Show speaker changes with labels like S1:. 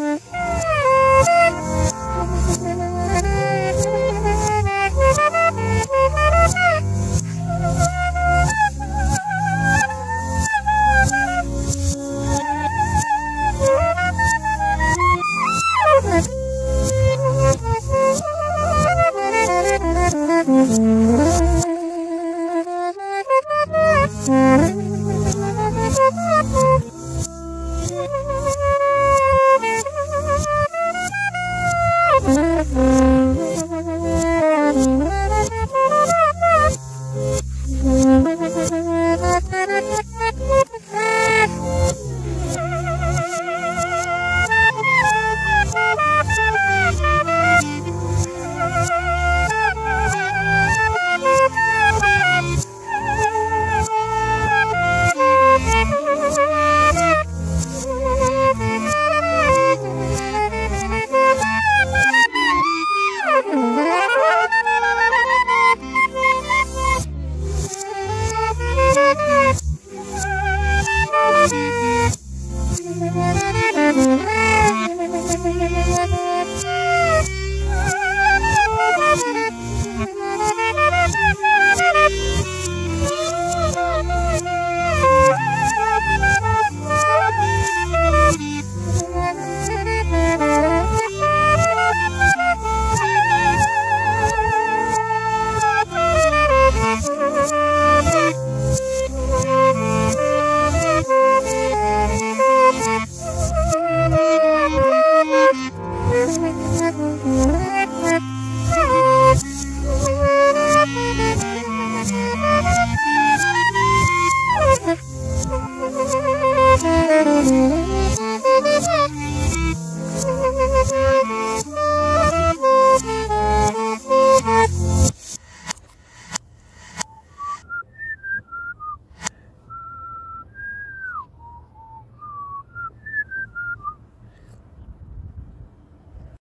S1: 了。Mm.